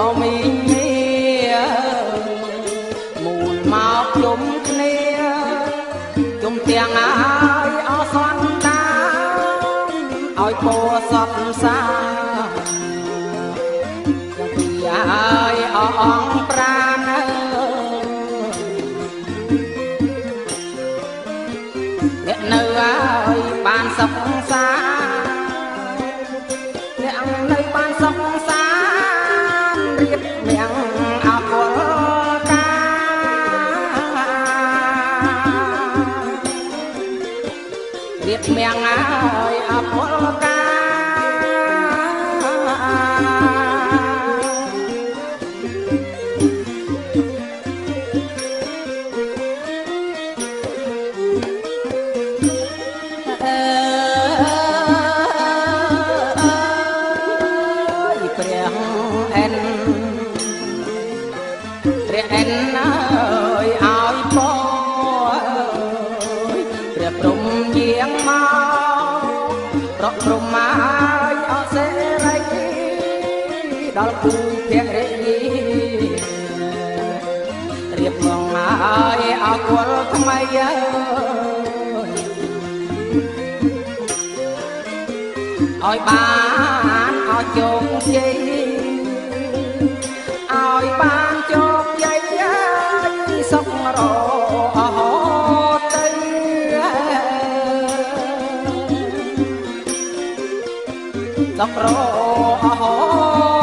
អមីមីមូលមកជុំគ្នាជុំទាំងហើយអសន្តាឲ្យពោសត់សាយ៉ាងពីហើយអអងប្រា ថ្មីយើឲ្យបានឲ្យជោគជ័យឲ្យបានជោគជ័យសុខរអហោទៅសុខរអហោ